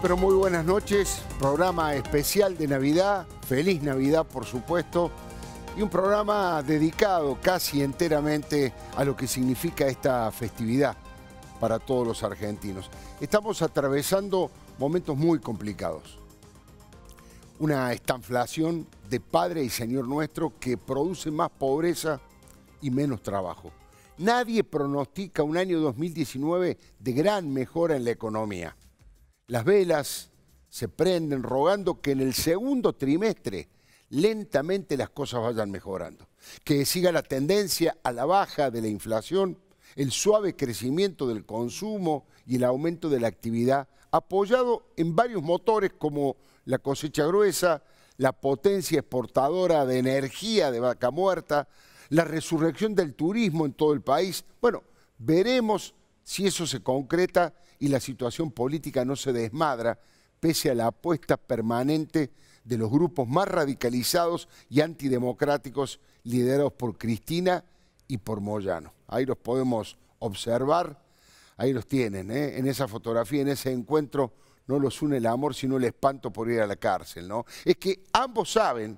Pero muy buenas noches, programa especial de Navidad, feliz Navidad por supuesto, y un programa dedicado casi enteramente a lo que significa esta festividad para todos los argentinos. Estamos atravesando momentos muy complicados. Una estanflación de Padre y Señor nuestro que produce más pobreza y menos trabajo. Nadie pronostica un año 2019 de gran mejora en la economía. Las velas se prenden rogando que en el segundo trimestre lentamente las cosas vayan mejorando, que siga la tendencia a la baja de la inflación, el suave crecimiento del consumo y el aumento de la actividad, apoyado en varios motores como la cosecha gruesa, la potencia exportadora de energía de vaca muerta, la resurrección del turismo en todo el país. Bueno, veremos si eso se concreta y la situación política no se desmadra, pese a la apuesta permanente de los grupos más radicalizados y antidemocráticos liderados por Cristina y por Moyano. Ahí los podemos observar, ahí los tienen, ¿eh? en esa fotografía, en ese encuentro, no los une el amor, sino el espanto por ir a la cárcel. ¿no? Es que ambos saben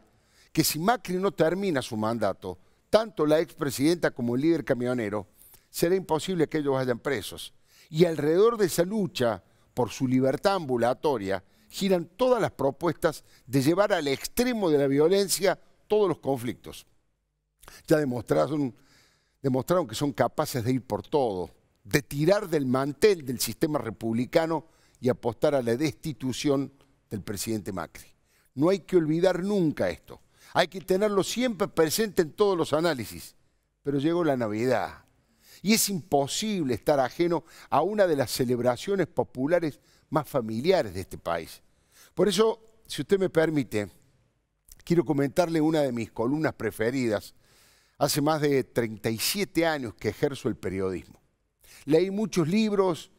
que si Macri no termina su mandato, tanto la expresidenta como el líder camionero, será imposible que ellos vayan presos. Y alrededor de esa lucha por su libertad ambulatoria giran todas las propuestas de llevar al extremo de la violencia todos los conflictos. Ya demostraron, demostraron que son capaces de ir por todo, de tirar del mantel del sistema republicano y apostar a la destitución del presidente Macri. No hay que olvidar nunca esto. Hay que tenerlo siempre presente en todos los análisis. Pero llegó la Navidad, y es imposible estar ajeno a una de las celebraciones populares más familiares de este país. Por eso, si usted me permite, quiero comentarle una de mis columnas preferidas. Hace más de 37 años que ejerzo el periodismo. Leí muchos libros,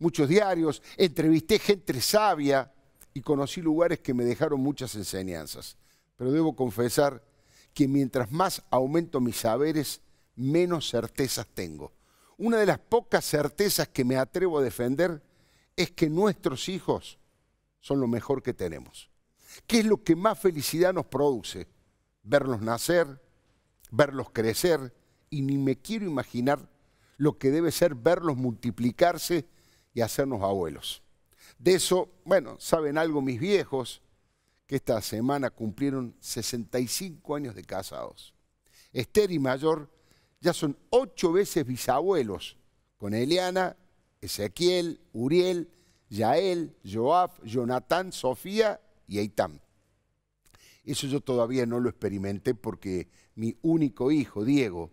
muchos diarios, entrevisté gente sabia y conocí lugares que me dejaron muchas enseñanzas. Pero debo confesar que mientras más aumento mis saberes, menos certezas tengo. Una de las pocas certezas que me atrevo a defender es que nuestros hijos son lo mejor que tenemos. ¿Qué es lo que más felicidad nos produce? Verlos nacer, verlos crecer y ni me quiero imaginar lo que debe ser verlos multiplicarse y hacernos abuelos. De eso, bueno, saben algo mis viejos, que esta semana cumplieron 65 años de casados. Esther y Mayor ya son ocho veces bisabuelos, con Eliana, Ezequiel, Uriel, Yael, Joab, Jonatán, Sofía y Eitam. Eso yo todavía no lo experimenté porque mi único hijo, Diego,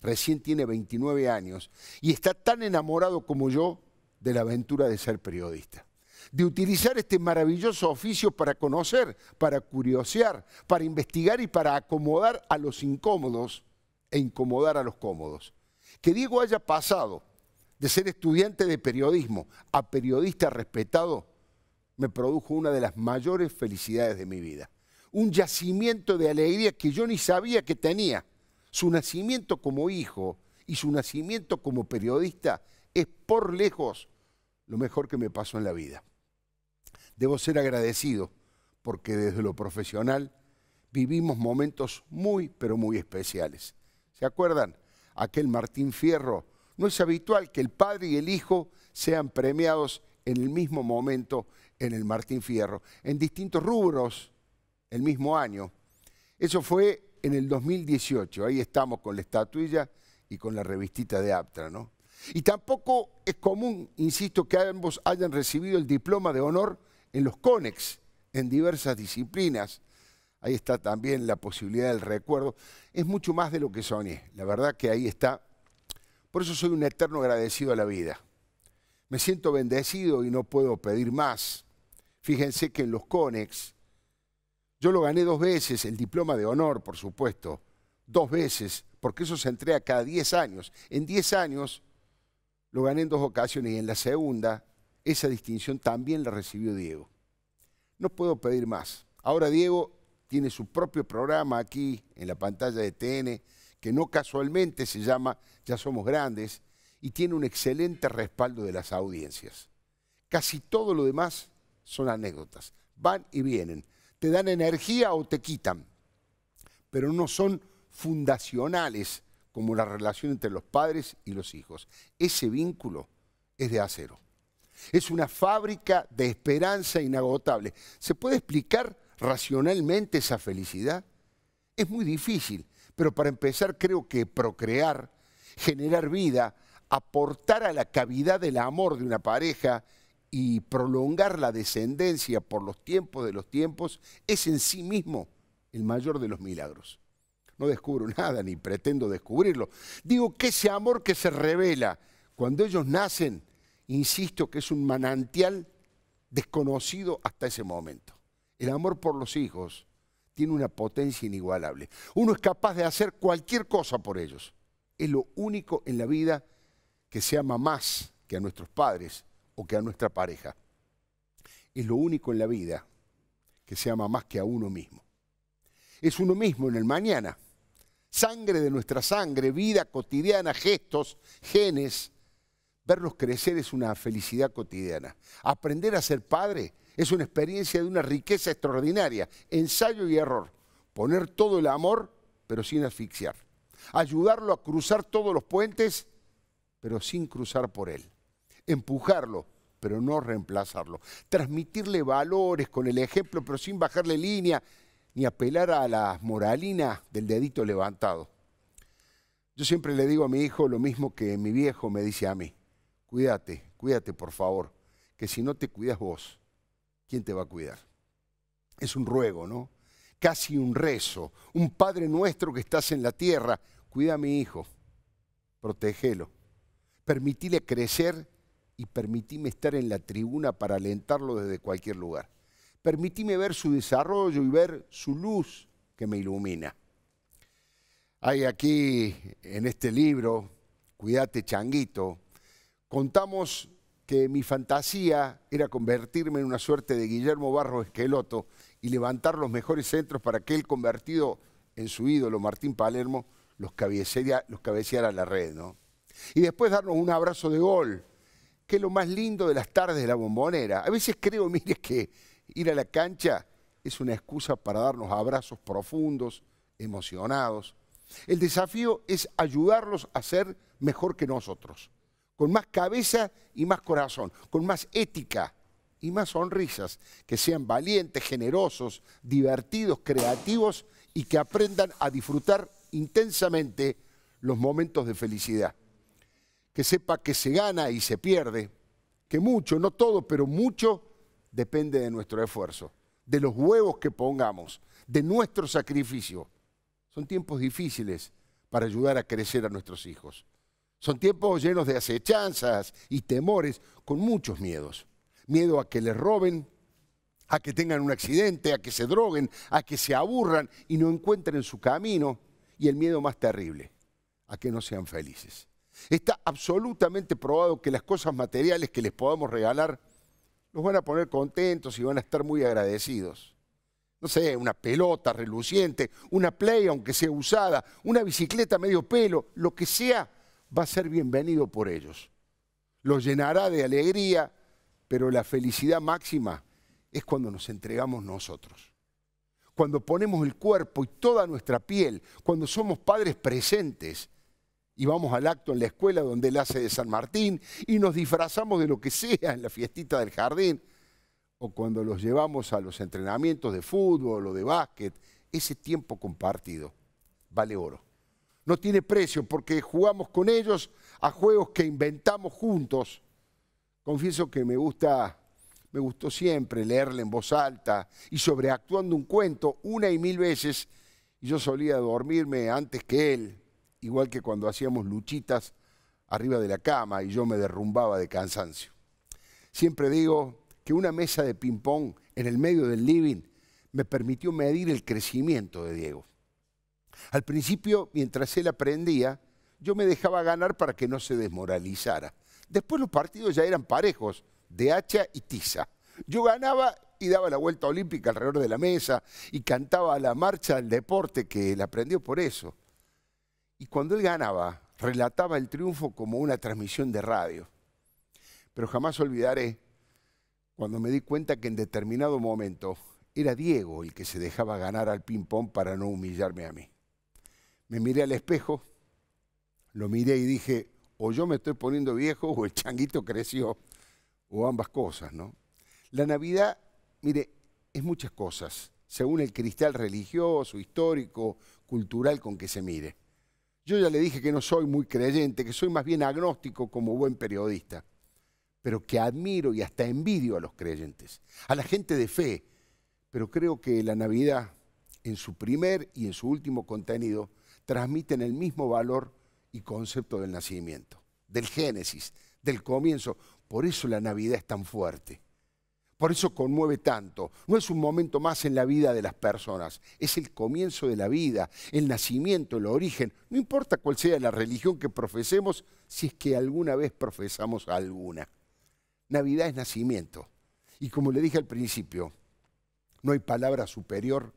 recién tiene 29 años y está tan enamorado como yo de la aventura de ser periodista. De utilizar este maravilloso oficio para conocer, para curiosear, para investigar y para acomodar a los incómodos e incomodar a los cómodos. Que Diego haya pasado de ser estudiante de periodismo a periodista respetado me produjo una de las mayores felicidades de mi vida. Un yacimiento de alegría que yo ni sabía que tenía. Su nacimiento como hijo y su nacimiento como periodista es por lejos lo mejor que me pasó en la vida. Debo ser agradecido porque desde lo profesional vivimos momentos muy, pero muy especiales. ¿Se acuerdan? Aquel Martín Fierro. No es habitual que el padre y el hijo sean premiados en el mismo momento en el Martín Fierro, en distintos rubros, el mismo año. Eso fue en el 2018, ahí estamos con la estatuilla y con la revistita de Aptra, ¿no? Y tampoco es común, insisto, que ambos hayan recibido el diploma de honor en los CONEX, en diversas disciplinas ahí está también la posibilidad del recuerdo. Es mucho más de lo que soñé, la verdad que ahí está. Por eso soy un eterno agradecido a la vida. Me siento bendecido y no puedo pedir más. Fíjense que en los CONEX, yo lo gané dos veces, el diploma de honor, por supuesto, dos veces, porque eso se entrega cada 10 años. En 10 años lo gané en dos ocasiones y en la segunda esa distinción también la recibió Diego. No puedo pedir más. Ahora Diego tiene su propio programa aquí en la pantalla de TN, que no casualmente se llama Ya Somos Grandes, y tiene un excelente respaldo de las audiencias. Casi todo lo demás son anécdotas. Van y vienen. Te dan energía o te quitan, pero no son fundacionales como la relación entre los padres y los hijos. Ese vínculo es de acero. Es una fábrica de esperanza inagotable. ¿Se puede explicar racionalmente esa felicidad? Es muy difícil, pero para empezar creo que procrear, generar vida, aportar a la cavidad del amor de una pareja y prolongar la descendencia por los tiempos de los tiempos es en sí mismo el mayor de los milagros. No descubro nada ni pretendo descubrirlo. Digo que ese amor que se revela cuando ellos nacen insisto que es un manantial desconocido hasta ese momento. El amor por los hijos tiene una potencia inigualable. Uno es capaz de hacer cualquier cosa por ellos. Es lo único en la vida que se ama más que a nuestros padres o que a nuestra pareja. Es lo único en la vida que se ama más que a uno mismo. Es uno mismo en el mañana. Sangre de nuestra sangre, vida cotidiana, gestos, genes, Verlos crecer es una felicidad cotidiana. Aprender a ser padre es una experiencia de una riqueza extraordinaria. Ensayo y error. Poner todo el amor, pero sin asfixiar. Ayudarlo a cruzar todos los puentes, pero sin cruzar por él. Empujarlo, pero no reemplazarlo. Transmitirle valores con el ejemplo, pero sin bajarle línea, ni apelar a la moralina del dedito levantado. Yo siempre le digo a mi hijo lo mismo que mi viejo me dice a mí cuídate, cuídate por favor, que si no te cuidas vos, ¿quién te va a cuidar? Es un ruego, ¿no? Casi un rezo, un Padre nuestro que estás en la tierra, cuida a mi hijo, protégelo, permitile crecer y permitime estar en la tribuna para alentarlo desde cualquier lugar. Permitime ver su desarrollo y ver su luz que me ilumina. Hay aquí en este libro, Cuídate Changuito, contamos que mi fantasía era convertirme en una suerte de Guillermo Barro Esqueloto y levantar los mejores centros para que él, convertido en su ídolo, Martín Palermo, los cabeceara, los cabeceara a la red. ¿no? Y después darnos un abrazo de gol, que es lo más lindo de las tardes de la bombonera. A veces creo, mire, que ir a la cancha es una excusa para darnos abrazos profundos, emocionados. El desafío es ayudarlos a ser mejor que nosotros con más cabeza y más corazón, con más ética y más sonrisas, que sean valientes, generosos, divertidos, creativos y que aprendan a disfrutar intensamente los momentos de felicidad. Que sepa que se gana y se pierde, que mucho, no todo, pero mucho depende de nuestro esfuerzo, de los huevos que pongamos, de nuestro sacrificio. Son tiempos difíciles para ayudar a crecer a nuestros hijos. Son tiempos llenos de acechanzas y temores, con muchos miedos. Miedo a que les roben, a que tengan un accidente, a que se droguen, a que se aburran y no encuentren su camino. Y el miedo más terrible, a que no sean felices. Está absolutamente probado que las cosas materiales que les podamos regalar los van a poner contentos y van a estar muy agradecidos. No sé, una pelota reluciente, una play aunque sea usada, una bicicleta medio pelo, lo que sea va a ser bienvenido por ellos. Los llenará de alegría, pero la felicidad máxima es cuando nos entregamos nosotros. Cuando ponemos el cuerpo y toda nuestra piel, cuando somos padres presentes y vamos al acto en la escuela donde él hace de San Martín y nos disfrazamos de lo que sea en la fiestita del jardín, o cuando los llevamos a los entrenamientos de fútbol o de básquet, ese tiempo compartido vale oro no tiene precio porque jugamos con ellos a juegos que inventamos juntos. Confieso que me gusta, me gustó siempre leerle en voz alta y sobreactuando un cuento una y mil veces. Y yo solía dormirme antes que él, igual que cuando hacíamos luchitas arriba de la cama y yo me derrumbaba de cansancio. Siempre digo que una mesa de ping-pong en el medio del living me permitió medir el crecimiento de Diego. Al principio, mientras él aprendía, yo me dejaba ganar para que no se desmoralizara. Después los partidos ya eran parejos, de hacha y tiza. Yo ganaba y daba la vuelta olímpica alrededor de la mesa y cantaba la marcha del deporte que él aprendió por eso. Y cuando él ganaba, relataba el triunfo como una transmisión de radio. Pero jamás olvidaré cuando me di cuenta que en determinado momento era Diego el que se dejaba ganar al ping-pong para no humillarme a mí. Me miré al espejo, lo miré y dije, o yo me estoy poniendo viejo o el changuito creció, o ambas cosas, ¿no? La Navidad, mire, es muchas cosas, según el cristal religioso, histórico, cultural con que se mire. Yo ya le dije que no soy muy creyente, que soy más bien agnóstico como buen periodista, pero que admiro y hasta envidio a los creyentes, a la gente de fe, pero creo que la Navidad, en su primer y en su último contenido, transmiten el mismo valor y concepto del nacimiento, del génesis, del comienzo. Por eso la Navidad es tan fuerte. Por eso conmueve tanto. No es un momento más en la vida de las personas, es el comienzo de la vida, el nacimiento, el origen. No importa cuál sea la religión que profesemos, si es que alguna vez profesamos alguna. Navidad es nacimiento. Y como le dije al principio, no hay palabra superior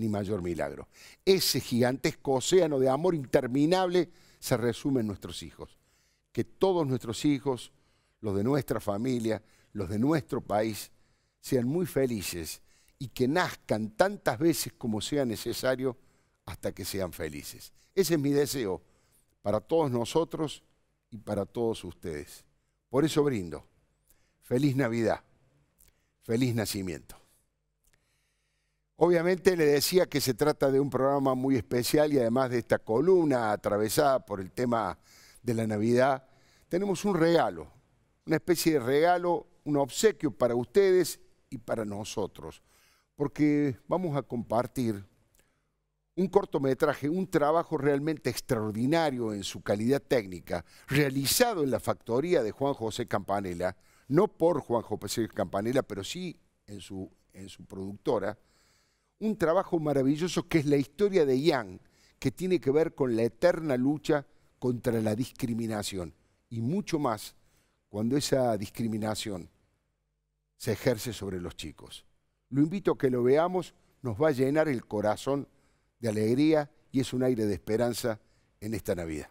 ni mayor milagro. Ese gigantesco océano de amor interminable se resume en nuestros hijos. Que todos nuestros hijos, los de nuestra familia, los de nuestro país, sean muy felices y que nazcan tantas veces como sea necesario hasta que sean felices. Ese es mi deseo para todos nosotros y para todos ustedes. Por eso brindo. Feliz Navidad. Feliz nacimiento. Obviamente le decía que se trata de un programa muy especial y además de esta columna atravesada por el tema de la Navidad, tenemos un regalo, una especie de regalo, un obsequio para ustedes y para nosotros, porque vamos a compartir un cortometraje, un trabajo realmente extraordinario en su calidad técnica, realizado en la factoría de Juan José Campanella, no por Juan José Campanella, pero sí en su, en su productora, un trabajo maravilloso que es la historia de Yang, que tiene que ver con la eterna lucha contra la discriminación y mucho más cuando esa discriminación se ejerce sobre los chicos. Lo invito a que lo veamos, nos va a llenar el corazón de alegría y es un aire de esperanza en esta Navidad.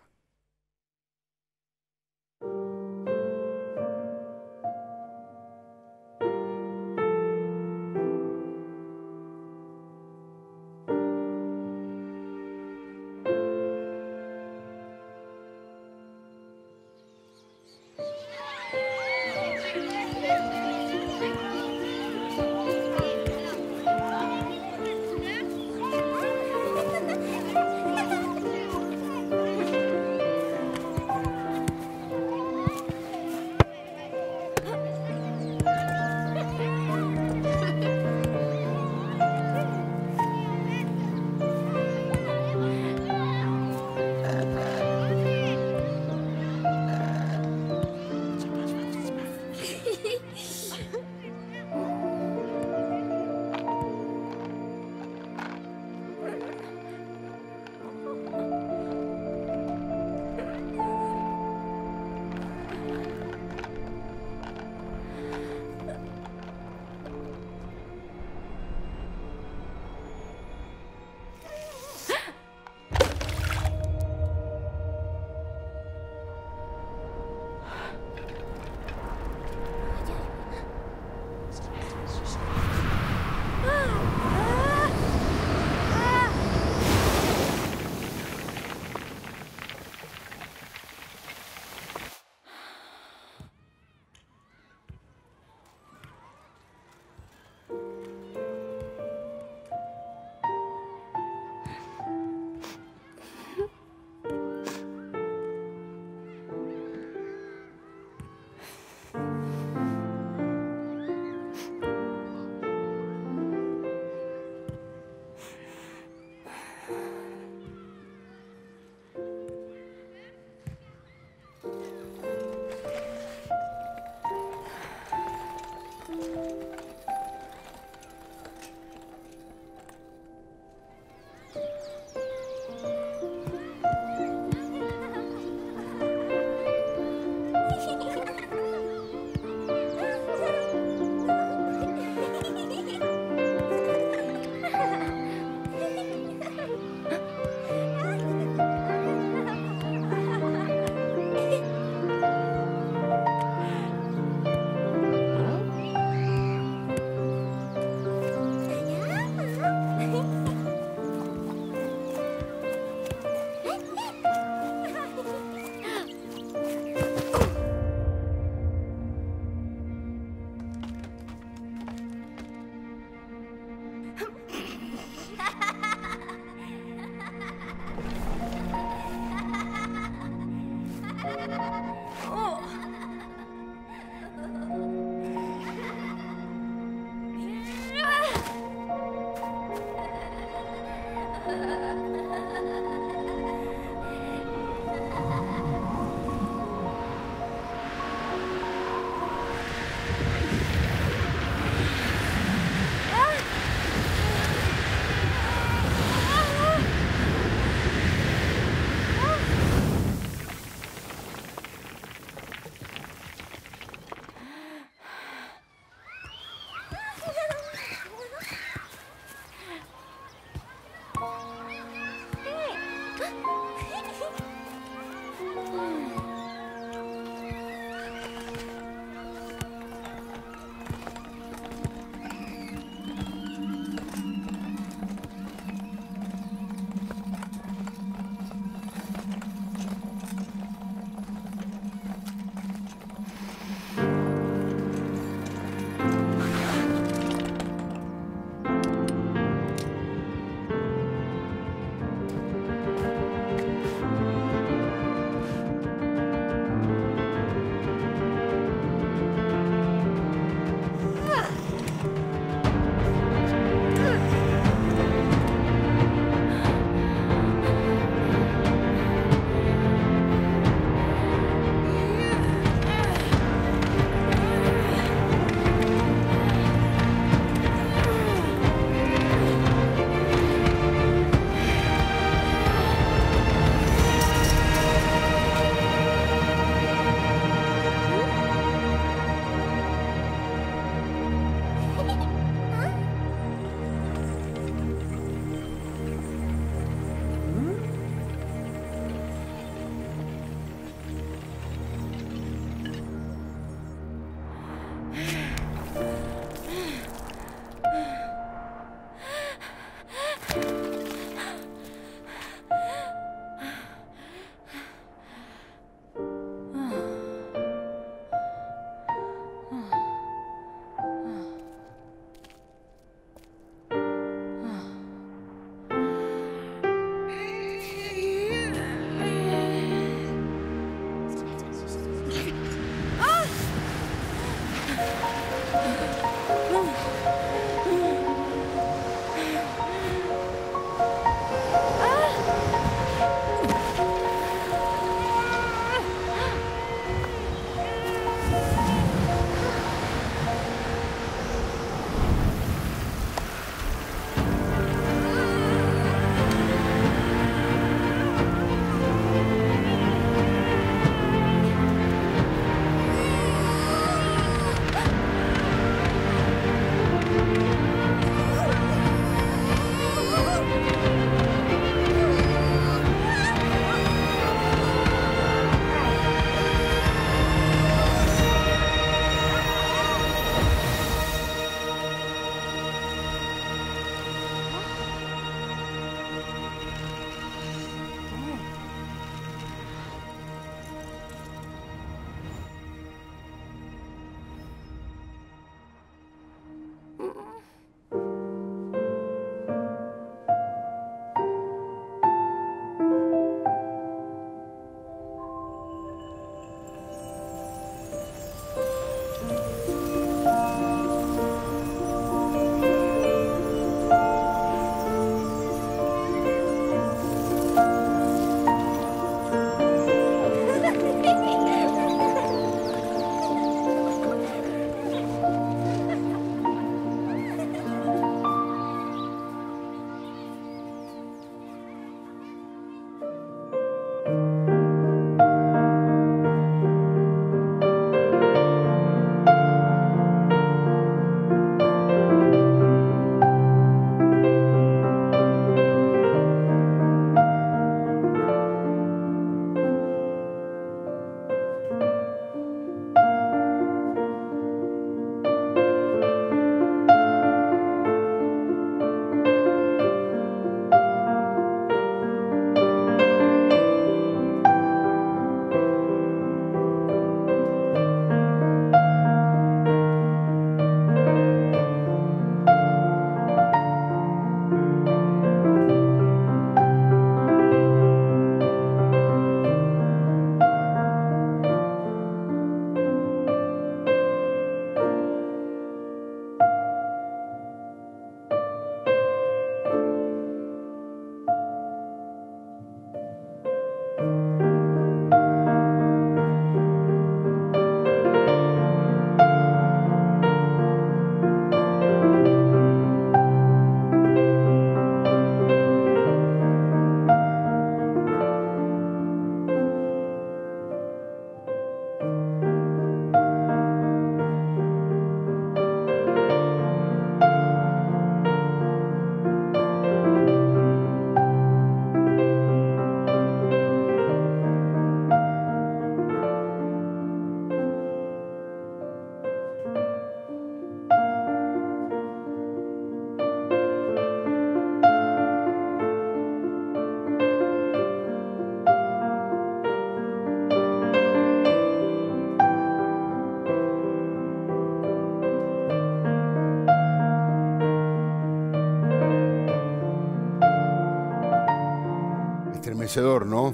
¿No?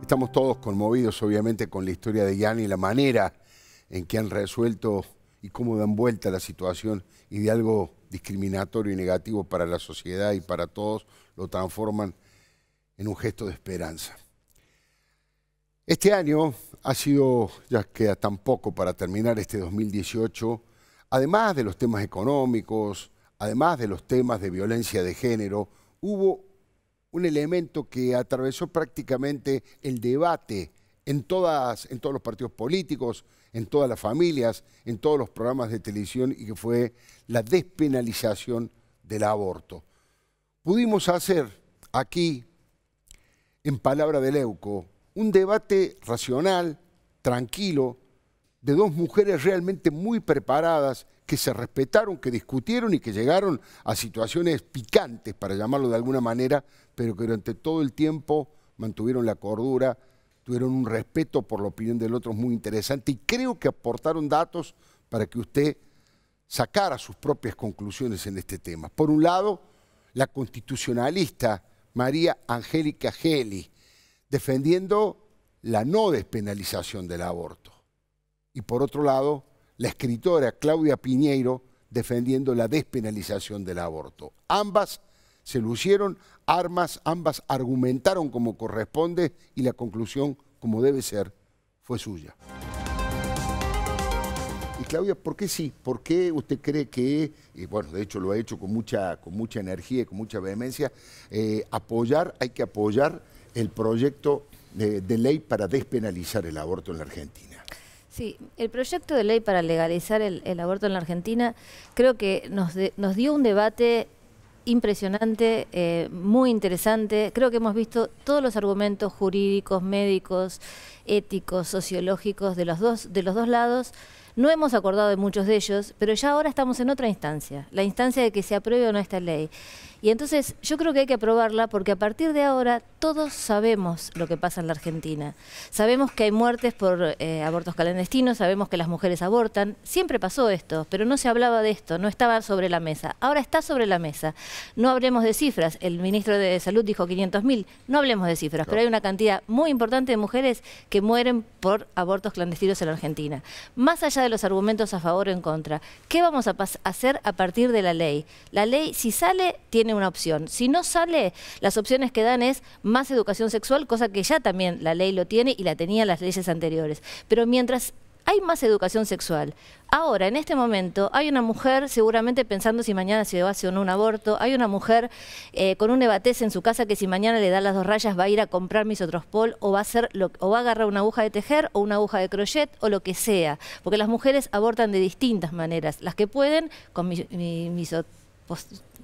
Estamos todos conmovidos, obviamente, con la historia de Yanni y la manera en que han resuelto y cómo dan vuelta la situación y de algo discriminatorio y negativo para la sociedad y para todos, lo transforman en un gesto de esperanza. Este año ha sido, ya queda tan poco para terminar este 2018, además de los temas económicos, además de los temas de violencia de género, hubo un elemento que atravesó prácticamente el debate en, todas, en todos los partidos políticos, en todas las familias, en todos los programas de televisión y que fue la despenalización del aborto. Pudimos hacer aquí, en palabra de Leuco, un debate racional, tranquilo, de dos mujeres realmente muy preparadas que se respetaron, que discutieron y que llegaron a situaciones picantes, para llamarlo de alguna manera, pero que durante todo el tiempo mantuvieron la cordura, tuvieron un respeto por la opinión del otro muy interesante y creo que aportaron datos para que usted sacara sus propias conclusiones en este tema. Por un lado, la constitucionalista María Angélica Geli, defendiendo la no despenalización del aborto. Y por otro lado, la escritora Claudia Piñeiro defendiendo la despenalización del aborto. Ambas se lucieron armas, ambas argumentaron como corresponde y la conclusión, como debe ser, fue suya. Y Claudia, ¿por qué sí? ¿Por qué usted cree que, y bueno, de hecho lo ha hecho con mucha, con mucha energía y con mucha vehemencia, eh, apoyar, hay que apoyar el proyecto de ley para despenalizar el aborto en la Argentina? Sí, el proyecto de ley para legalizar el, aborto en la Argentina creo que nos, nos dio un debate impresionante, eh, muy interesante. Creo que hemos visto todos los argumentos jurídicos, médicos, éticos, sociológicos de los dos, de los dos lados. No hemos acordado de muchos de ellos, pero ya ahora estamos en otra instancia, la instancia de que se apruebe o no esta ley. Y entonces yo creo que hay que aprobarla porque a partir de ahora todos sabemos lo que pasa en la Argentina. Sabemos que hay muertes por eh, abortos clandestinos, sabemos que las mujeres abortan. Siempre pasó esto, pero no se hablaba de esto, no estaba sobre la mesa. Ahora está sobre la mesa. No hablemos de cifras. El ministro de Salud dijo 500.000. No hablemos de cifras, pero hay una cantidad muy importante de mujeres que mueren por abortos clandestinos en la Argentina. Más allá de los argumentos a favor o en contra, ¿qué vamos a hacer a partir de la ley? La ley, si sale, tiene una opción. Si no sale, las opciones que dan es más educación sexual, cosa que ya también la ley lo tiene y la tenía las leyes anteriores. Pero mientras hay más educación sexual. Ahora, en este momento, hay una mujer seguramente pensando si mañana se va a hacer un aborto, hay una mujer eh, con un ebatez en su casa que si mañana le da las dos rayas va a ir a comprar misotrospol o va a hacer o va a agarrar una aguja de tejer o una aguja de crochet o lo que sea, porque las mujeres abortan de distintas maneras, las que pueden con mi,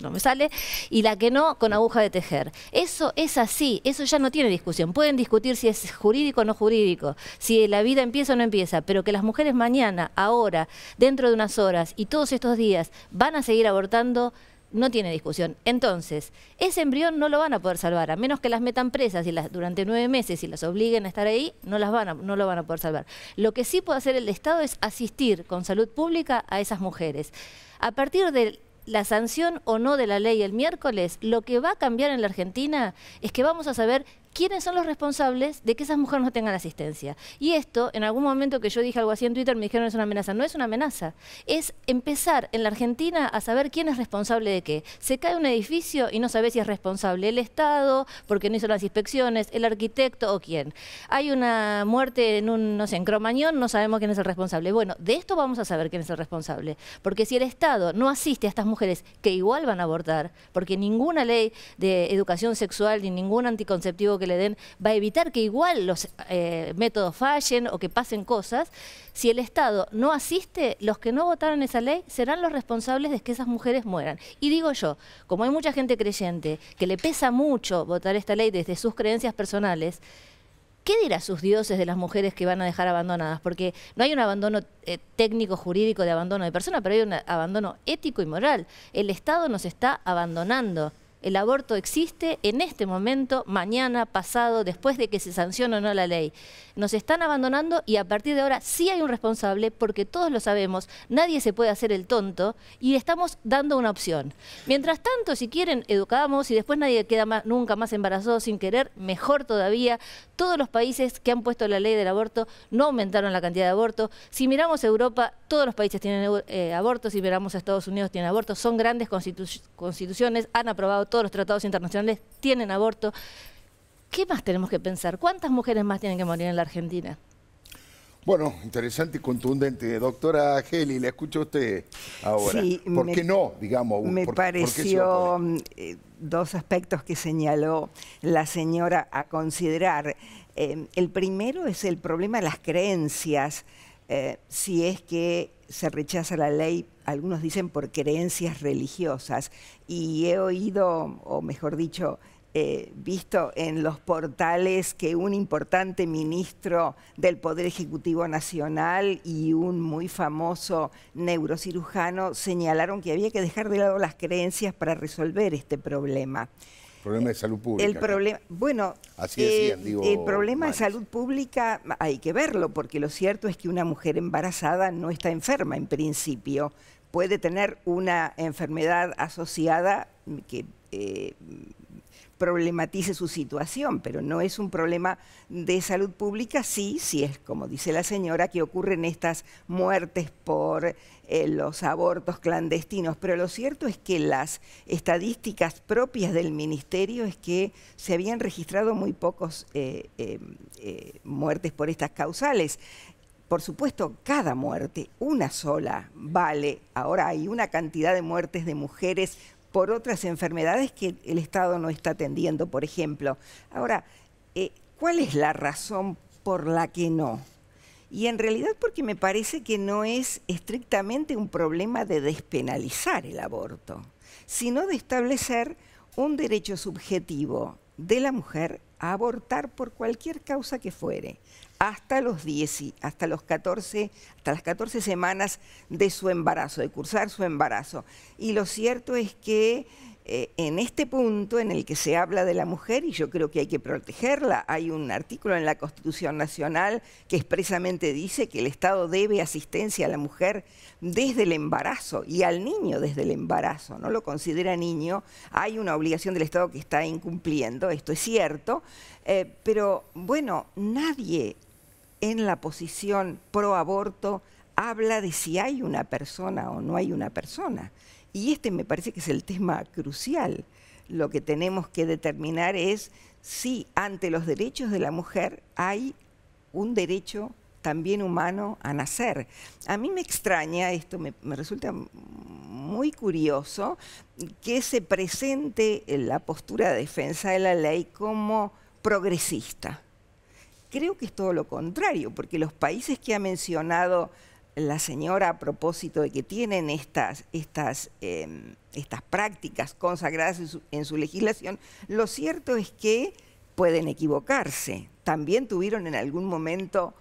no me sale, y la que no, con aguja de tejer. Eso es así, eso ya no tiene discusión. Pueden discutir si es jurídico o no jurídico, si la vida empieza o no empieza, pero que las mujeres mañana, ahora, dentro de unas horas y todos estos días van a seguir abortando, no tiene discusión. Entonces, ese embrión no lo van a poder salvar, a menos que las metan presas y las, durante nueve meses y las obliguen a estar ahí, no, las van a, no lo van a poder salvar. Lo que sí puede hacer el Estado es asistir con salud pública a esas mujeres. A partir del la sanción o no de la ley el miércoles, lo que va a cambiar en la Argentina es que vamos a saber quiénes son los responsables de que esas mujeres no tengan asistencia. Y esto, en algún momento que yo dije algo así en Twitter, me dijeron es una amenaza. No es una amenaza, es empezar en la Argentina a saber quién es responsable de qué. Se cae un edificio y no sabe si es responsable el Estado, porque no hizo las inspecciones, el arquitecto o quién. Hay una muerte en un, no sé, en Cromañón, no sabemos quién es el responsable. Bueno, de esto vamos a saber quién es el responsable. Porque si el Estado no asiste a estas mujeres que igual van a abortar, porque ninguna ley de educación sexual ni ningún anticonceptivo que le den va a evitar que igual los eh, métodos fallen o que pasen cosas. Si el Estado no asiste, los que no votaron esa ley serán los responsables de que esas mujeres mueran. Y digo yo, como hay mucha gente creyente que le pesa mucho votar esta ley desde sus creencias personales, ¿qué dirá sus dioses de las mujeres que van a dejar abandonadas? Porque no hay un abandono eh, técnico, jurídico de abandono de persona, pero hay un abandono ético y moral. El Estado nos está abandonando El aborto existe en este momento, mañana, pasado, después de que se sancione o no la ley. Nos están abandonando y a partir de ahora sí hay un responsable porque todos lo sabemos, nadie se puede hacer el tonto y estamos dando una opción. Mientras tanto, si quieren, educamos y después nadie queda nunca más embarazado sin querer, mejor todavía. Todos los países que han puesto la ley del aborto no aumentaron la cantidad de abortos. Si miramos Europa, todos los países tienen eh, abortos, si miramos a Estados Unidos tienen abortos, son grandes constituciones, han aprobado todos los tratados internacionales, tienen aborto. ¿Qué más tenemos que pensar? ¿Cuántas mujeres más tienen que morir en la Argentina? Bueno, interesante y contundente. Doctora Geli, le escucho a usted ahora. ¿Por qué no, digamos? Me pareció mm, eh, dos aspectos que señaló la señora a considerar. Eh, el primero es el problema de las creencias. Eh, si es que se rechaza la ley, algunos dicen por creencias religiosas, y he oído, o mejor dicho, eh, visto en los portales que un importante ministro del Poder Ejecutivo Nacional y un muy famoso neurocirujano señalaron que había que dejar de lado las creencias para resolver este problema. Problema de salud pública. El problema, bueno, eh, el problema de salud pública hay que verlo, porque lo cierto es que una mujer embarazada no está enferma en principio. Puede tener una enfermedad asociada que eh, problematice su situación, pero no es un problema de salud pública, sí, sí es, como dice la señora, que ocurren estas muertes por eh, los abortos clandestinos, pero lo cierto es que las estadísticas propias del ministerio es que se habían registrado muy pocos eh, eh, muertes por estas causales. Por supuesto, cada muerte, una sola, vale. Ahora hay una cantidad de muertes de mujeres por otras enfermedades que el Estado no está atendiendo, por ejemplo. Ahora, eh, ¿cuál es la razón por la que no? Y en realidad porque me parece que no es estrictamente un problema de despenalizar el aborto, sino de establecer un derecho subjetivo de la mujer a abortar por cualquier causa que fuere, hasta los 10, hasta los 14, hasta las 14 semanas de su embarazo, de cursar su embarazo. Y lo cierto es que eh, en este punto en el que se habla de la mujer, y yo creo que hay que protegerla, hay un artículo en la Constitución Nacional que expresamente dice que el Estado debe asistencia a la mujer desde el embarazo y al niño desde el embarazo, no lo considera niño, hay una obligación del Estado que está incumpliendo, esto es cierto, eh, pero bueno, nadie en la posición pro aborto habla de si hay una persona o no hay una persona. Y este me parece que es el tema crucial. Lo que tenemos que determinar es si ante los derechos de la mujer hay un derecho también humano a nacer. A mí me extraña, esto me, resulta muy curioso, que se presente la postura de defensa de la ley como progresista. Creo que es todo lo contrario, porque los países que ha mencionado la señora a propósito de que tienen estas, estas, em, estas prácticas consagradas en su, legislación, lo cierto es que pueden equivocarse. También tuvieron en algún momento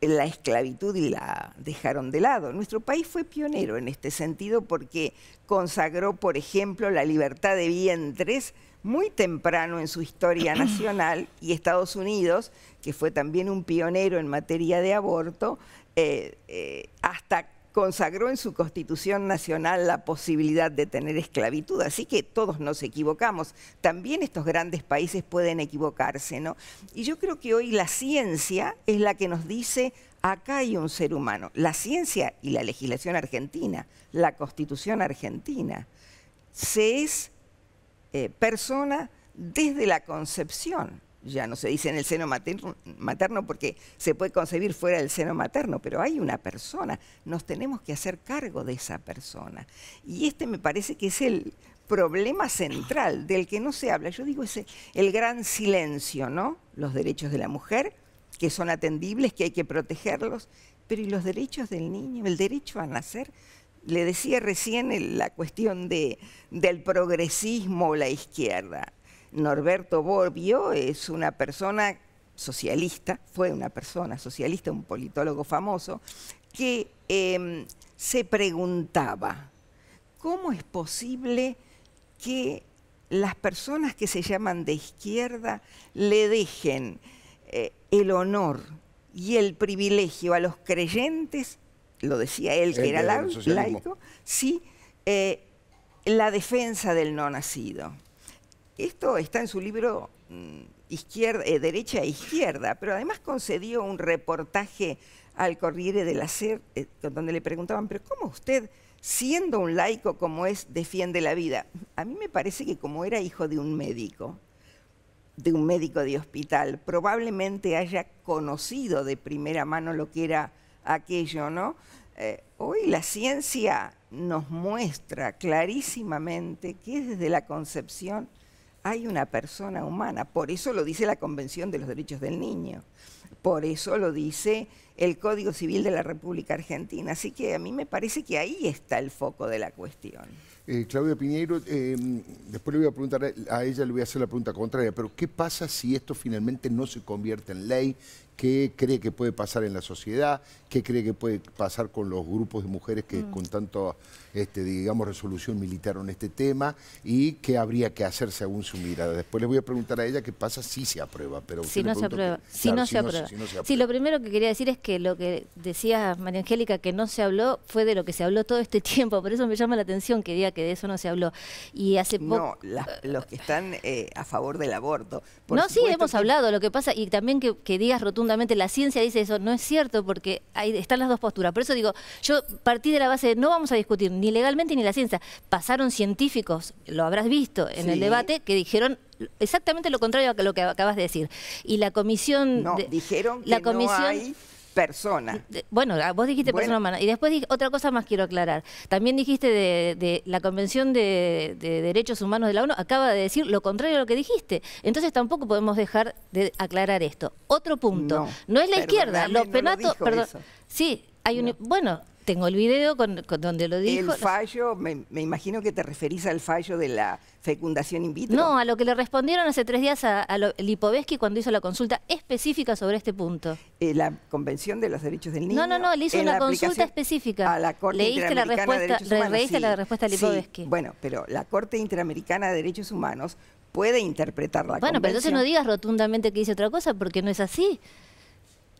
la esclavitud y la dejaron de lado. Nuestro país fue pionero en este sentido porque consagró, por ejemplo, la libertad de vientres muy temprano en su historia nacional y Estados Unidos, que fue también un pionero en materia de aborto, eh, eh, hasta consagró en su Constitución Nacional la posibilidad de tener esclavitud, así que todos nos equivocamos. También estos grandes países pueden equivocarse, ¿no? Y yo creo que hoy la ciencia es la que nos dice, acá hay un ser humano. La ciencia y la legislación argentina, la Constitución argentina, se es eh, persona desde la concepción ya no se dice en el seno materno, porque se puede concebir fuera del seno materno, pero hay una persona, nos tenemos que hacer cargo de esa persona. Y este me parece que es el problema central del que no se habla. Yo digo, ese el gran silencio, ¿no? Los derechos de la mujer, que son atendibles, que hay que protegerlos, pero ¿y los derechos del niño? El derecho a nacer. Le decía recién la cuestión de, del progresismo o la izquierda Norberto Borbio es una persona socialista, fue una persona socialista, un politólogo famoso, que em, se preguntaba, ¿cómo es posible que las personas que se llaman de izquierda le dejen eh, el honor y el privilegio a los creyentes, lo decía él que era laico, sí, eh, la defensa del no nacido. Esto está en su libro mm, eh, Derecha e Izquierda, pero además concedió un reportaje al Corriere della Ser, eh, donde le preguntaban, pero ¿cómo usted, siendo un laico como es, defiende la vida? A mí me parece que como era hijo de un médico, de un médico de hospital, probablemente haya conocido de primera mano lo que era aquello, ¿no? Eh, hoy la ciencia nos muestra clarísimamente que desde la concepción hay una persona humana. Por eso lo dice la Convención de los Derechos del Niño. Por eso lo dice el Código Civil de la República Argentina. Así que a mí me parece que ahí está el foco de la cuestión. Eh, Claudia Piñeiro, em, después le voy a preguntar a ella, le voy a hacer la pregunta contraria, pero ¿qué pasa si esto finalmente no se convierte en ley? ¿Qué cree que puede pasar en la sociedad? ¿Qué cree que puede pasar con los grupos de mujeres que mm. con tanto, este, digamos, resolución militaron este tema? ¿Y qué habría que hacer según su mirada? Después le voy a preguntar a ella qué pasa si se aprueba. Pero si no se aprueba. si, no se aprueba. Sí, lo primero que quería decir es que lo que decía María Angélica, que no se habló, fue de lo que se habló todo este tiempo. Por eso me llama la atención que diga que de eso no se habló. Y hace No, los que están eh, a favor del aborto. no, sí, hemos hablado. Lo que pasa, y también que, que digas rotundamente la ciencia dice eso, no es cierto porque ahí están las dos posturas. Por eso digo, yo partí de la base de no vamos a discutir ni legalmente ni la ciencia. Pasaron científicos, lo habrás visto en el debate, que dijeron exactamente lo contrario a lo que acabas de decir. Y la comisión... No, dijeron que la comisión, no hay persona. Bueno, ah, vos dijiste persona humana. Y después otra cosa más quiero aclarar. También dijiste de, la Convención de, Derechos Humanos de la ONU, acaba de decir lo contrario a lo que dijiste. Entonces tampoco podemos dejar de aclarar esto. Otro punto. No, es la izquierda. Los penatos. perdón. Sí, hay un. Bueno, tengo el video con, donde lo dijo. El fallo, me, imagino que te referís al fallo de la fecundación in vitro. No, a lo que le respondieron hace tres días a, a Lipovetsky cuando hizo la consulta específica sobre este punto. Eh, la Convención de los Derechos del Niño. No, no, no, le hizo una consulta específica. A la Corte Leíste la respuesta, de Leíste la respuesta de Lipovetsky. bueno, pero la Corte Interamericana de Derechos Humanos puede interpretar la Bueno, pero entonces no digas rotundamente que dice otra cosa porque no es así.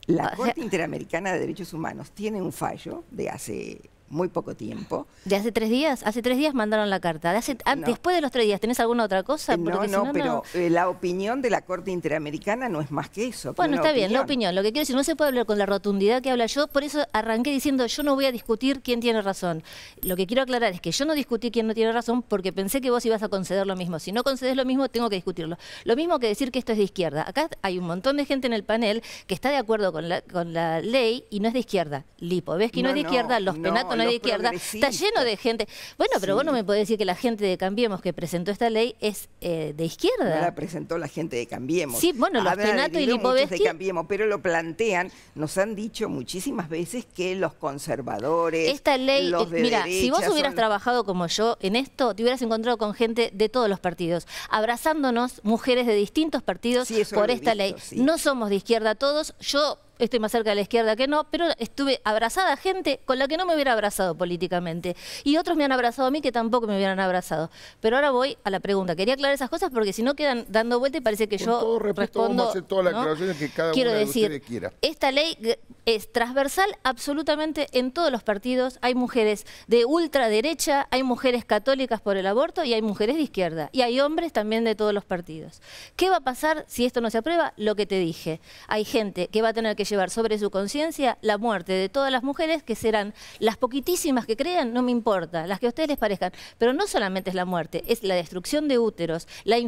La Corte Interamericana de Derechos Humanos tiene un fallo de hace muy poco tiempo. ¿De hace tres días? Hace tres días mandaron la carta. De hace, Después de los tres días, ¿tenés alguna otra cosa? no, no, pero eh, la opinión de la Corte Interamericana no es más que eso. bueno, está bien, la opinión. Lo que quiero decir, no se puede hablar con la rotundidad que habla yo, por eso arranqué diciendo, yo no voy a discutir quién tiene razón. Lo que quiero aclarar es que yo no discutí quién no tiene razón porque pensé que vos ibas a conceder lo mismo. Si no concedes lo mismo, tengo que discutirlo. Lo mismo que decir que esto es de izquierda. Acá hay un montón de gente en el panel que está de acuerdo con la, con la ley y no es de izquierda. Lipo, ves que no, es de izquierda, los penatos no es de izquierda. Está lleno de gente. Bueno, pero vos no me podés decir que la gente de Cambiemos que presentó esta ley es eh, de izquierda. No la presentó la gente de Cambiemos. Sí, bueno, los Penato y Lipovetsky... de Cambiemos, pero lo plantean, nos han dicho muchísimas veces que los conservadores, Esta ley, eh, mira, si vos hubieras trabajado como yo en esto, te hubieras encontrado con gente de todos los partidos, abrazándonos mujeres de distintos partidos por esta ley. No somos de izquierda todos, yo estoy más cerca de la izquierda que no, pero estuve abrazada a gente con la que no me hubiera abrazado políticamente. Y otros me han abrazado a mí que tampoco me hubieran abrazado. Pero ahora voy a la pregunta. Quería aclarar esas cosas porque si no quedan dando vuelta y parece que yo todo respondo... todas las que cada Quiero de decir, quiera. esta ley es transversal absolutamente en todos los partidos. Hay mujeres de ultraderecha, hay mujeres católicas por el aborto y hay mujeres de izquierda. Y hay hombres también de todos los partidos. ¿Qué va a pasar si esto no se aprueba? Lo que te dije. Hay gente que va a tener que llevar sobre su conciencia la muerte de todas las mujeres, que serán las poquitísimas que crean, no me importa, las que a ustedes les parezcan. Pero no solamente es la muerte, es la destrucción de úteros, la,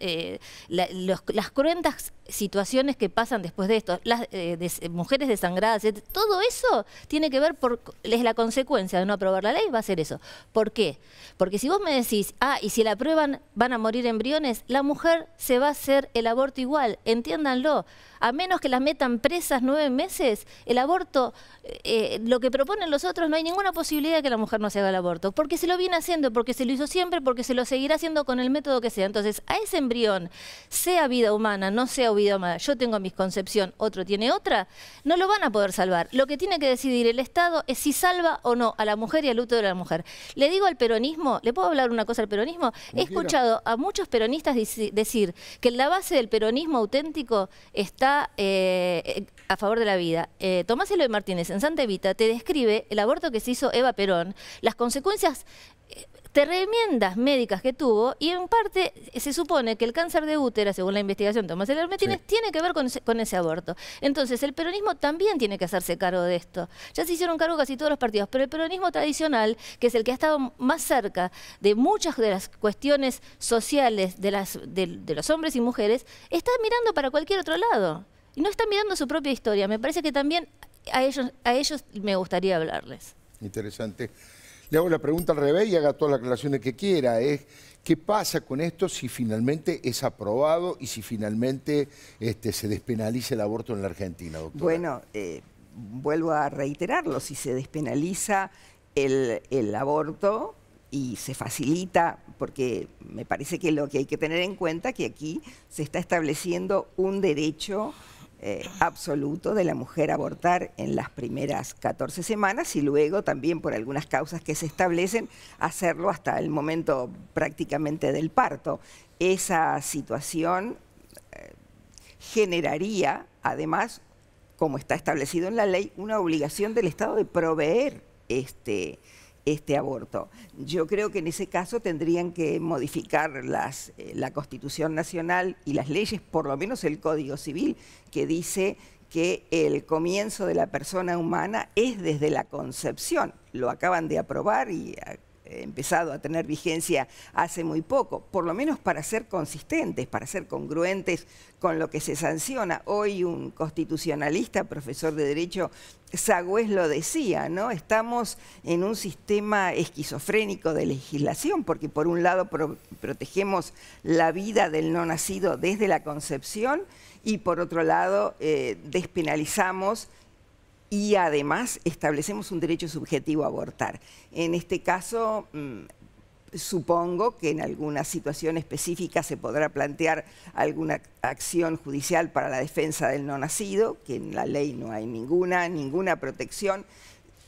eh, las cruentas situaciones que pasan después de esto, las eh, mujeres desangradas, todo eso tiene que ver por es la consecuencia de no aprobar la ley, va a ser eso. ¿Por qué? Porque si vos me decís, ah, y si la aprueban van a morir embriones, la mujer se va a hacer el aborto igual, entiéndanlo, a menos que la metan pre esas nueve meses, el aborto, eh, lo que proponen los otros, no hay ninguna posibilidad de que la mujer no se haga el aborto, porque se lo viene haciendo, porque se lo hizo siempre, porque se lo seguirá haciendo con el método que sea. Entonces, a ese embrión, sea vida humana, no sea vida humana, yo tengo mi concepción, otro tiene otra, no lo van a poder salvar. Lo que tiene que decidir el Estado es si salva o no a la mujer y al útero de la mujer. Le digo al peronismo, ¿le puedo hablar una cosa al peronismo? He escuchado a muchos peronistas decir que la base del peronismo auténtico está eh, a favor de la vida. Eh, Tomás Eloy Martínez en Santa Evita te describe el aborto que se hizo Eva Perón, las consecuencias eh, tremendas médicas que tuvo y en parte se supone que el cáncer de útero, según la investigación de Tomás Martínez, tiene que ver con ese, aborto. Entonces el peronismo también tiene que hacerse cargo de esto. Ya se hicieron cargo casi todos los partidos, pero el peronismo tradicional, que es el que ha estado más cerca de muchas de las cuestiones sociales de, las, de los hombres y mujeres, está mirando para cualquier otro lado. Y no están mirando su propia historia. Me parece que también a ellos, a ellos me gustaría hablarles. Interesante. Le hago la pregunta al revés y haga todas las aclaraciones que quiera. Es, ¿Qué pasa con esto si finalmente es aprobado y si finalmente este, se despenaliza el aborto en la Argentina, doctora? Bueno, eh, vuelvo a reiterarlo. Si se despenaliza el, el aborto, y se facilita, porque me parece que lo que hay que tener en cuenta es que aquí se está estableciendo un derecho eh, absoluto de la mujer abortar en las primeras 14 semanas y luego también por algunas causas que se establecen hacerlo hasta el momento prácticamente del parto. Esa situación eh, generaría además, como está establecido en la ley, una obligación del Estado de proveer este, este aborto. Yo creo que en ese caso tendrían que modificar las, eh, la Constitución Nacional y las leyes, por lo menos el Código Civil, que dice que el comienzo de la persona humana es desde la concepción. Lo acaban de aprobar y empezado a tener vigencia hace muy poco, por lo menos para ser consistentes, para ser congruentes con lo que se sanciona. Hoy un constitucionalista, profesor de Derecho, Sagüez lo decía, ¿no? Estamos en un sistema esquizofrénico de legislación, porque por un lado protegemos la vida del no nacido desde la concepción y por otro lado eh, despenalizamos y además establecemos un derecho subjetivo a abortar. En este caso, mm, supongo que en alguna situación específica se podrá plantear alguna acción judicial para la defensa del no nacido, que en la ley no hay ninguna, ninguna protección,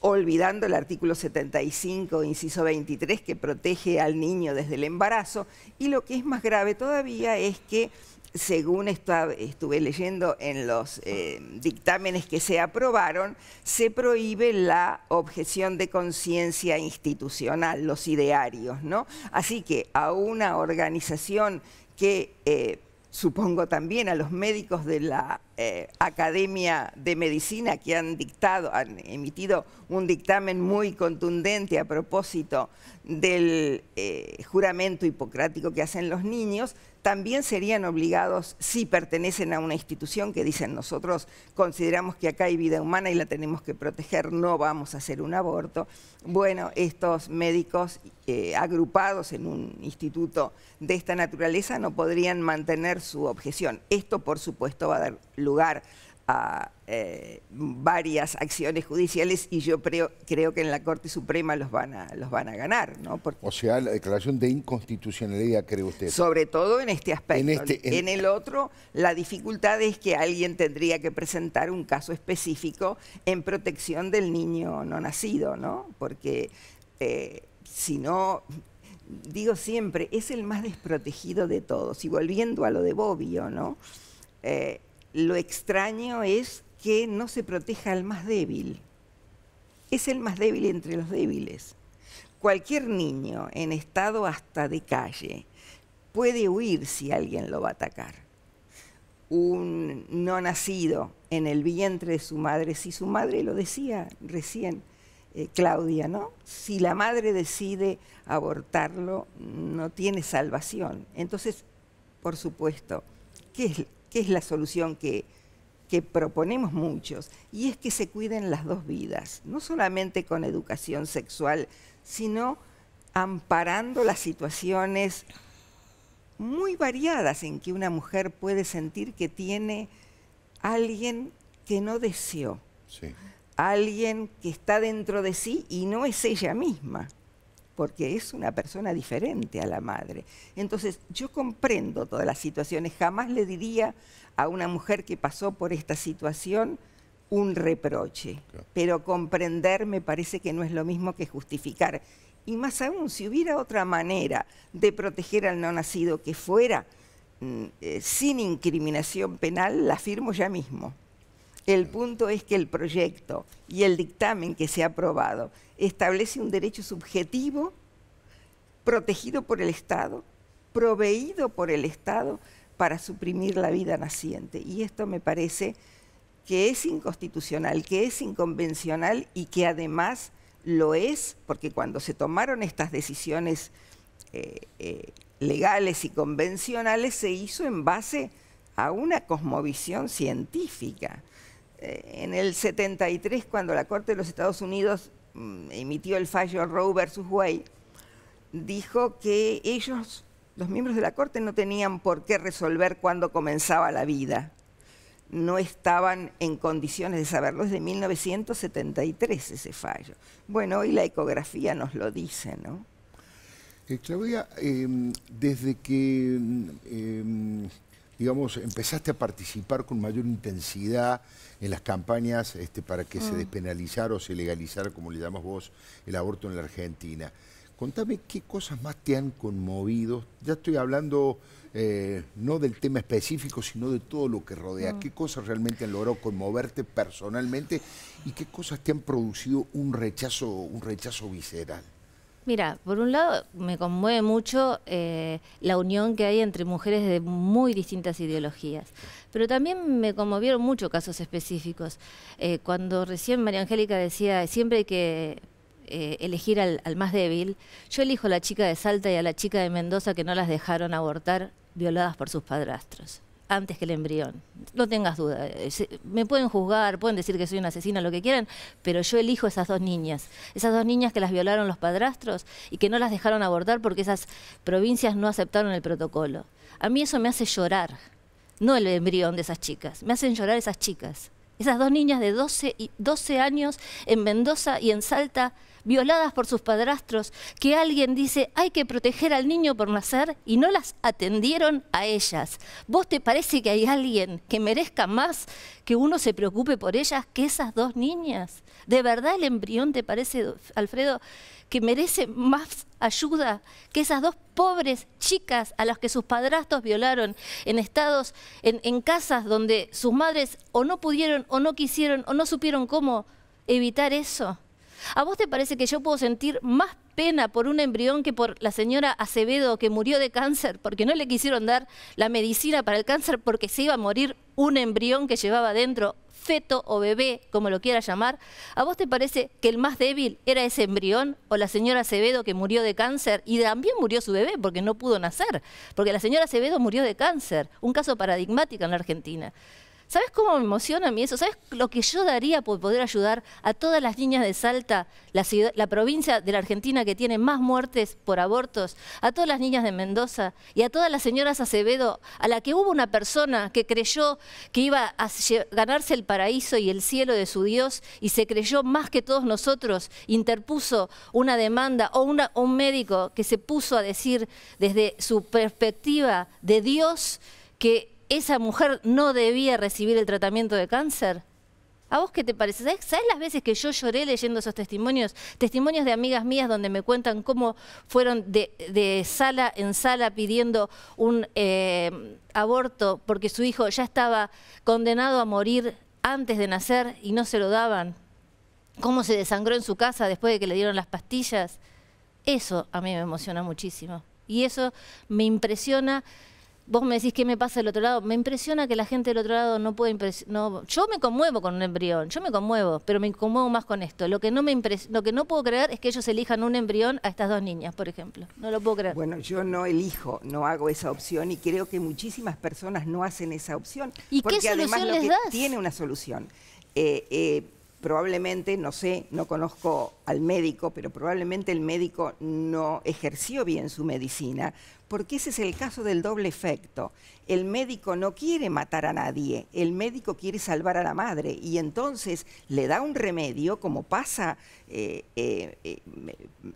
olvidando el artículo 75, inciso 23, que protege al niño desde el embarazo. Y lo que es más grave todavía es que según estuve leyendo en los eh, dictámenes que se aprobaron, se prohíbe la objeción de conciencia institucional, los idearios, ¿no? Así que a una organización que eh, supongo también a los médicos de la eh, Academia de Medicina que han dictado, han emitido un dictamen muy contundente a propósito del juramento hipocrático que hacen los niños, también serían obligados, si pertenecen a una institución que dicen nosotros consideramos que acá hay vida humana y la tenemos que proteger, no vamos a hacer un aborto. Bueno, estos médicos eh, agrupados en un instituto de esta naturaleza no podrían mantener su objeción. Esto, por supuesto, va a dar lugar a eh, varias acciones judiciales y yo creo, creo, que en la Corte Suprema los van a, los van a ganar. ¿no? o sea, la declaración de inconstitucionalidad, cree usted. Sobre todo en este aspecto. En, este, en... el otro, la dificultad es que alguien tendría que presentar un caso específico en protección del niño no nacido, ¿no? Porque eh, si no, digo siempre, es el más desprotegido de todos. Y volviendo a lo de Bobbio, ¿no? Eh, lo extraño es que no se proteja al más débil. Es el más débil entre los débiles. Cualquier niño en estado hasta de calle puede huir si alguien lo va a atacar. Un no nacido en el vientre de su madre, si su madre lo decía recién, eh, Claudia, ¿no? Si la madre decide abortarlo, no tiene salvación. Entonces, por supuesto, ¿qué es, que es la solución que, proponemos muchos, y es que se cuiden las dos vidas, no solamente con educación sexual, sino amparando las situaciones muy variadas en que una mujer puede sentir que tiene alguien que no deseó. Alguien que está dentro de sí y no es ella misma, porque es una persona diferente a la madre. Entonces, yo comprendo todas las situaciones. Jamás le diría a una mujer que pasó por esta situación un reproche, pero comprender me parece que no es lo mismo que justificar. Y más aún, si hubiera otra manera de proteger al no nacido que fuera mm, eh, sin incriminación penal, la firmo ya mismo. El punto es que el proyecto y el dictamen que se ha aprobado establece un derecho subjetivo protegido por el Estado, proveído por el Estado para suprimir la vida naciente. Y esto me parece que es inconstitucional, que es inconvencional y que además lo es porque cuando se tomaron estas decisiones eh, eh, legales y convencionales se hizo en base a una cosmovisión científica. Eh, en el 73, cuando la Corte de los Estados Unidos mm, emitió el fallo Roe versus Wade, dijo que ellos, los miembros de la Corte, no tenían por qué resolver cuándo comenzaba la vida no estaban en condiciones de saberlo. Es de 1973 ese fallo. Bueno, hoy la ecografía nos lo dice, ¿no? Eh, Claudia, em, desde que, em, digamos, empezaste a participar con mayor intensidad en las campañas este, para que se mm. despenalizara o se legalizara, como le llamas vos, el aborto en la Argentina, contame qué cosas más te han conmovido. Ya estoy hablando eh, no del tema específico, sino de todo lo que rodea. Mm. ¿Qué cosas realmente han logrado conmoverte personalmente y qué cosas te han producido un rechazo, un rechazo visceral? Mira, por un lado me conmueve mucho eh, la unión que hay entre mujeres de muy distintas ideologías, pero también me conmovieron mucho casos específicos. Eh, cuando recién María Angélica decía, siempre hay que elegir al, al, más débil. Yo elijo a la chica de Salta y a la chica de Mendoza que no las dejaron abortar violadas por sus padrastros, antes que el embrión. No tengas duda. Eh, me pueden juzgar, pueden decir que soy una asesina, lo que quieran, pero yo elijo esas dos niñas. Esas dos niñas que las violaron los padrastros y que no las dejaron abortar porque esas provincias no aceptaron el protocolo. A mí eso me hace llorar, no el embrión de esas chicas, me hacen llorar esas chicas. Esas dos niñas de 12, y 12 años en Mendoza y en Salta violadas por sus padrastros, que alguien dice hay que proteger al niño por nacer y no las atendieron a ellas. ¿Vos te parece que hay alguien que merezca más que uno se preocupe por ellas que esas dos niñas? ¿De verdad el embrión te parece, Alfredo, que merece más ayuda que esas dos pobres chicas a las que sus padrastros violaron en estados, en, en casas donde sus madres o no pudieron o no quisieron o no supieron cómo evitar eso? ¿A vos te parece que yo puedo sentir más pena por un embrión que por la señora Acevedo que murió de cáncer porque no le quisieron dar la medicina para el cáncer porque se iba a morir un embrión que llevaba dentro feto o bebé, como lo quiera llamar, ¿a vos te parece que el más débil era ese embrión o la señora Acevedo que murió de cáncer y también murió su bebé porque no pudo nacer? Porque la señora Acevedo murió de cáncer, un caso paradigmático en la Argentina. ¿Sabes cómo me emociona a mí eso? ¿Sabes lo que yo daría por poder ayudar a todas las niñas de Salta, la, la provincia de la Argentina que tiene más muertes por abortos, a todas las niñas de Mendoza y a todas las señoras Acevedo, a la que hubo una persona que creyó que iba a ganarse el paraíso y el cielo de su Dios y se creyó más que todos nosotros, interpuso una demanda o, una, un médico que se puso a decir desde su perspectiva de Dios que esa mujer no debía recibir el tratamiento de cáncer? ¿A vos qué te parece? ¿Sabes, las veces que yo lloré leyendo esos testimonios? Testimonios de amigas mías donde me cuentan cómo fueron de, sala en sala pidiendo un eh, aborto porque su hijo ya estaba condenado a morir antes de nacer y no se lo daban. Cómo se desangró en su casa después de que le dieron las pastillas. Eso a mí me emociona muchísimo. Y eso me impresiona vos me decís qué me pasa del otro lado. Me impresiona que la gente del otro lado no puede no, Yo me conmuevo con un embrión, yo me conmuevo, pero me conmuevo más con esto. Lo que no me lo que no puedo creer es que ellos elijan un embrión a estas dos niñas, por ejemplo. No lo puedo creer. Bueno, yo no elijo, no hago esa opción y creo que muchísimas personas no hacen esa opción. ¿Y qué solución les das? Tiene una solución. Eh, eh, probablemente, no sé, no conozco al médico, pero probablemente el médico no ejerció bien su medicina, porque ese es el caso del doble efecto. El médico no quiere matar a nadie, el médico quiere salvar a la madre y entonces le da un remedio, como pasa eh, eh, eh,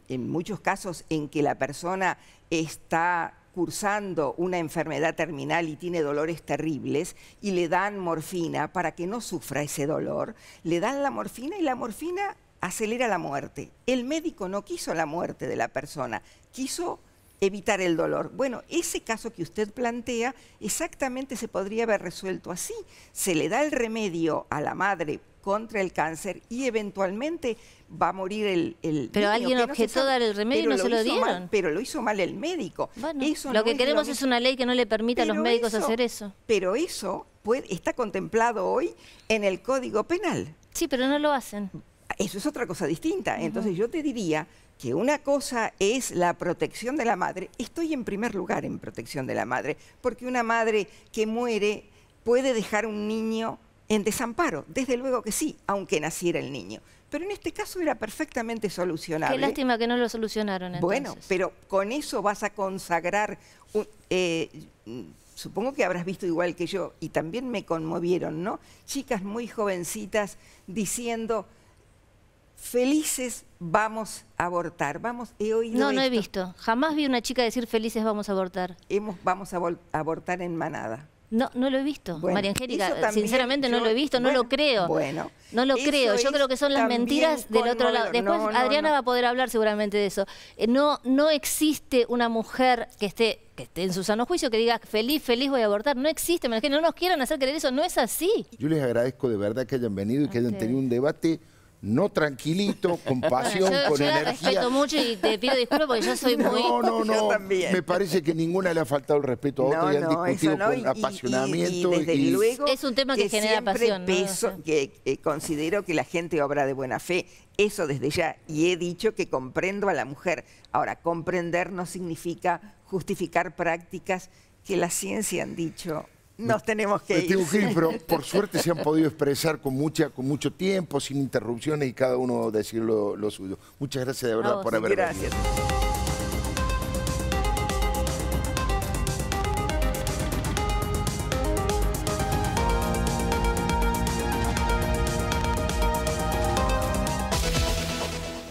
en muchos casos en que la persona está cursando una enfermedad terminal y tiene dolores terribles y le dan morfina para que no sufra ese dolor, le dan la morfina y la morfina acelera la muerte. El médico no quiso la muerte de la persona, quiso evitar el dolor. Bueno, ese caso que usted plantea exactamente se podría haber resuelto así. Se le da el remedio a la madre contra el cáncer y eventualmente va a morir el, Pero alguien objetó dar el remedio y no se lo dieron. pero lo hizo mal el médico. lo que queremos es, una ley que no le permita a los médicos hacer eso. Pero eso está contemplado hoy en el Código Penal. Sí, pero no lo hacen. Eso es otra cosa distinta. Entonces yo te diría que una cosa es la protección de la madre. Estoy en primer lugar en protección de la madre, porque una madre que muere puede dejar un niño en desamparo, desde luego que sí, aunque naciera el niño. Pero en este caso era perfectamente solucionable. Qué lástima que no lo solucionaron entonces. Bueno, pero con eso vas a consagrar... Eh, supongo que habrás visto igual que yo, y también me conmovieron, ¿no? Chicas muy jovencitas diciendo, felices vamos a abortar. Vamos, he oído No, no he visto. Jamás vi una chica decir felices vamos a abortar. Hemos, vamos a abortar en manada. No, no lo he visto, María Angélica. Sinceramente no lo he visto, no lo creo. Bueno, no lo creo. Yo creo que son las mentiras del otro lado. Después Adriana va a poder hablar seguramente de eso. Eh, no, no existe una mujer que esté que esté en su sano juicio que diga feliz, feliz voy a abortar. No existe, María Angélica. No nos quieran hacer creer eso. No es así. Yo les agradezco de verdad que hayan venido y que hayan tenido un debate no tranquilito, con pasión, con yo energía. respeto mucho y te pido disculpas porque yo soy muy... No, no, no, me parece que ninguna le ha faltado el respeto a otra y han discutido con apasionamiento. Y, desde luego es un tema que, genera pasión. Peso, que eh, considero que la gente obra de buena fe, eso desde ya, y he dicho que comprendo a la mujer. Ahora, comprender no significa justificar prácticas que la ciencia han dicho nos tenemos que ir. pero por suerte se han podido expresar con, mucha, con mucho tiempo, sin interrupciones y cada uno decir lo, suyo. Muchas gracias de verdad por haber gracias.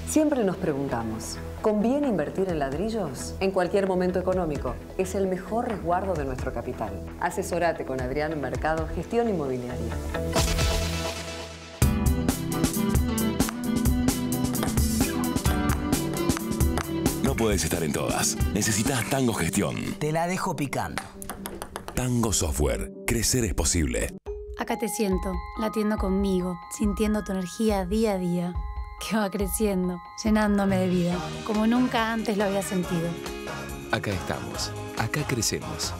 Siempre nos preguntamos, ¿conviene invertir en ladrillos? En cualquier momento económico. Es el mejor resguardo de nuestro capital. Asesorate con Adrián Mercado, Gestión Inmobiliaria. No puedes estar en todas. Necesitas Tango Gestión. Te la dejo picando. Tango Software. Crecer es posible. Acá te siento, latiendo conmigo, sintiendo tu energía día a día que va creciendo, llenándome de vida, como nunca antes lo había sentido. Acá estamos, acá crecemos.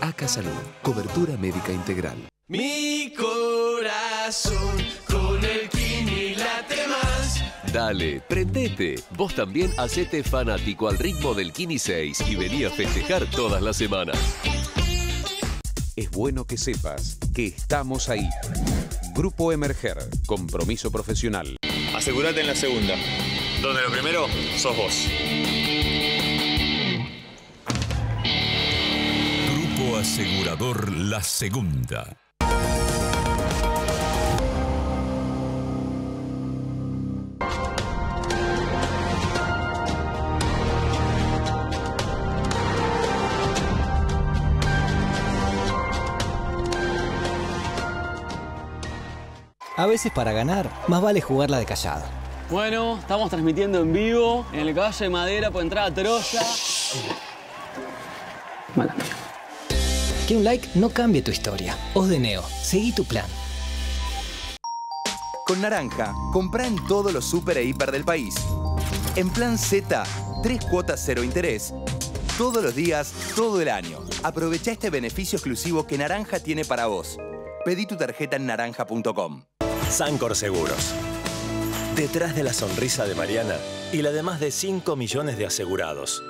Acá Salud, cobertura médica integral. Mi corazón con el Kini late más. Dale, prendete. Vos también hacete fanático al ritmo del Kini 6 y vení a festejar todas las semanas. Es bueno que sepas que estamos ahí. Grupo Emerger, compromiso profesional. Asegúrate en la segunda. Donde lo primero sos vos. Grupo Asegurador La Segunda. A veces para ganar, más vale jugarla de callado. Bueno, estamos transmitiendo en vivo en el caballo de madera por entrada a Troya. Que un like no cambie tu historia. Os de Neo, seguí tu plan. Con Naranja, compra en todos los super e hiper del país. En plan Z, tres cuotas cero interés. Todos los días, todo el año. Aprovecha este beneficio exclusivo que Naranja tiene para vos. Pedí tu tarjeta en naranja.com. Sancor Seguros. Detrás de la sonrisa de Mariana y la de más de 5 millones de asegurados.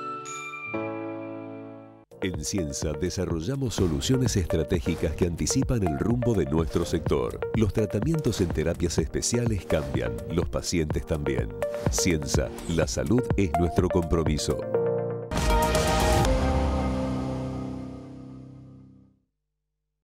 En Cienza desarrollamos soluciones estratégicas que anticipan el rumbo de nuestro sector. Los tratamientos en terapias especiales cambian, los pacientes también. Cienza, la salud es nuestro compromiso.